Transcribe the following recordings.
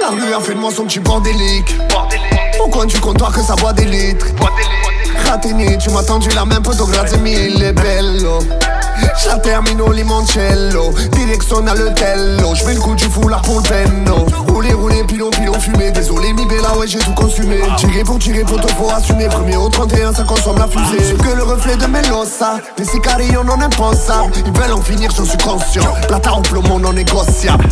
La rue a fait de moi son petit bordélique. Au coin du comptoir que ça boit des litres? Ratini, tu m'as tendu la même photographe mille est bello. La termino limoncello, direction à l'hôtello. J'fais le coup du foulard pour le. J'ai tout consumé. Tirer pour tirer, poteau, faut assumer. Premier au 31, ça consomme la fusée. C'est que le reflet de mes losa. Les sicarios non impensables. Ils veulent en finir, j'en suis conscient. Plata au plomo non négociable.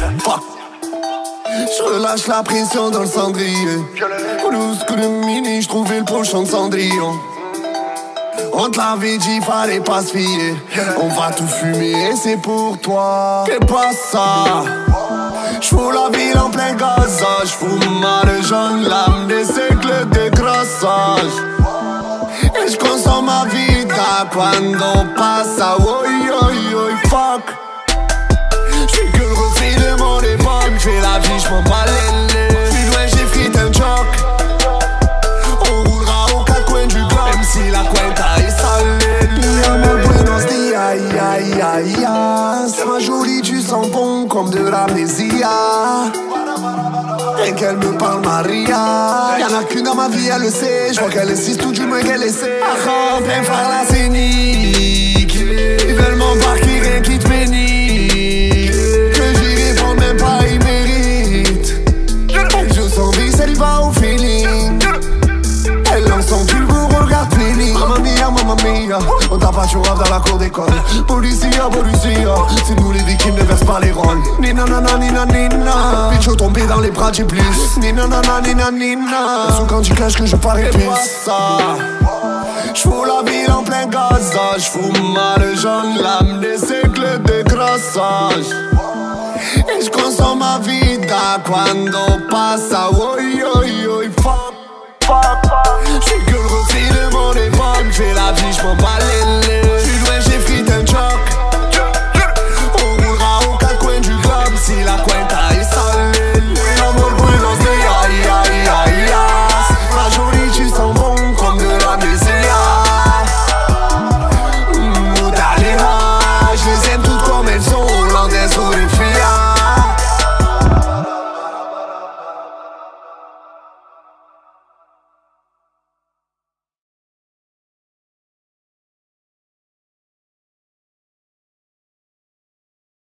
Je relâche la pression dans le cendrier. Plus que de mini, je trouvais le prochain cendrillon. On te l'avait dit, fallait pas se fier. On va tout fumer et c'est pour toi. Qu'est pas ça? J'fous la ville en plein gazage. J'fume ma jaune, l'âme des siècles de grassage. Et j'consomme ma vida cuando pasa. Oi, oi, oi, fuck. J'suis que le reflet de mon époque. J'fais la vie, j'm'en bats les lait. Plus loin, j'ai frites un choc. On roulera aux quatre du bloc. Même si la cuenta est salée. Llamo buenos días, ya, ya, ya. C'est ma jolie, tu sens bon comme de l'amnésia. Et qu'elle me parle Maria Y'en a qu'une dans ma vie, elle le sait. Je vois qu'elle insiste tout du moins qu'elle essaie Ah, plein faire la mamma mia. On t'a du rap dans la cour d'école. Policia, policia C'est nous les victimes, ne verse pas les rôles. Nina, nana, nina, nina Bicho tombé dans les bras du plus Nina, nana, nina, nina Sous quand tu caches que je parais plus ça. J'fous la ville en plein gazage. J'fous mal jaune, l'âme des siècles de grassage. Et j'consomme ma vida Cuando pasa Oi, oi, oi, visions